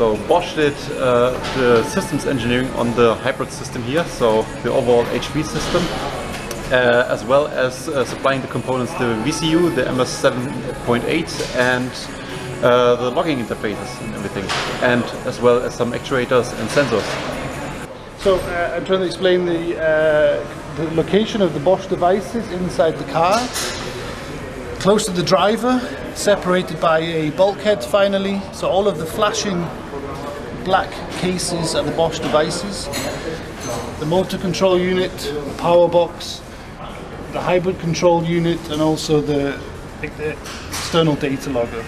So Bosch did uh, the systems engineering on the hybrid system here, so the overall HV system, uh, as well as uh, supplying the components, the VCU, the MS7.8 and uh, the logging interfaces and everything, and as well as some actuators and sensors. So uh, I'm trying to explain the, uh, the location of the Bosch devices inside the car. Close to the driver, separated by a bulkhead finally. So all of the flashing black cases are the Bosch devices. The motor control unit, the power box, the hybrid control unit and also the, the external data logger.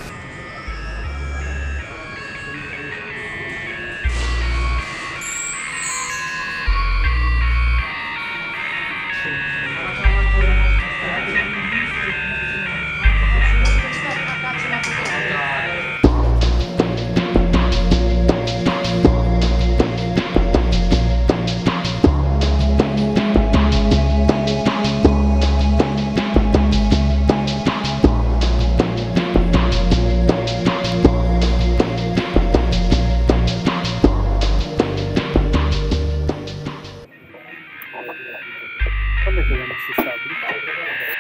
Quando che viene stabili?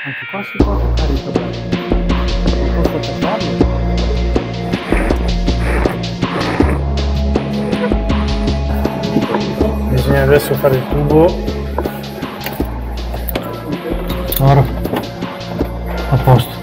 Anche qua si può attaccare il tabello. Posso attaccarlo? Bisogna adesso fare il tubo. Ora. A posto.